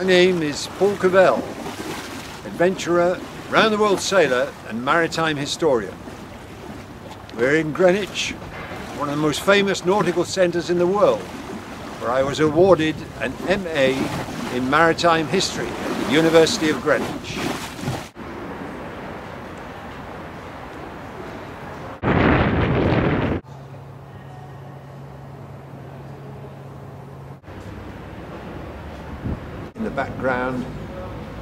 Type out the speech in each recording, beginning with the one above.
My name is Paul Covell, adventurer, round the world sailor and maritime historian. We're in Greenwich, one of the most famous nautical centres in the world, where I was awarded an MA in Maritime History at the University of Greenwich. In the background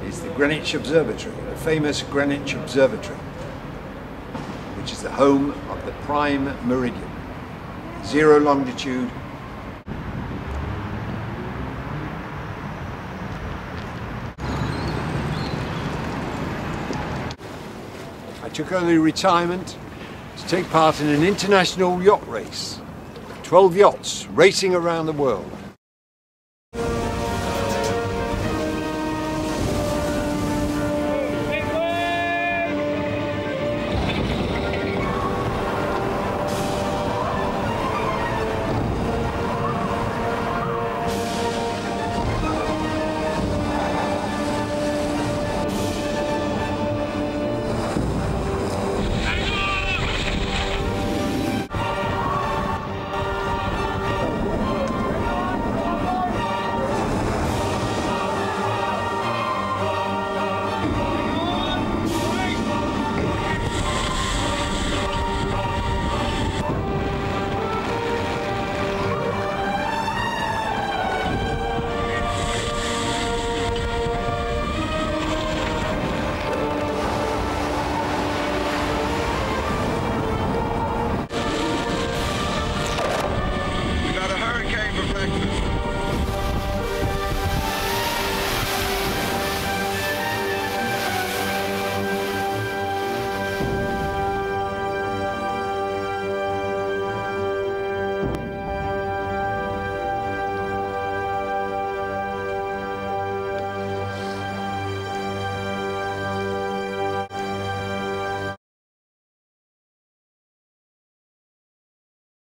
is the Greenwich Observatory, the famous Greenwich Observatory, which is the home of the prime meridian, zero longitude. I took early retirement to take part in an international yacht race. 12 yachts racing around the world. accident.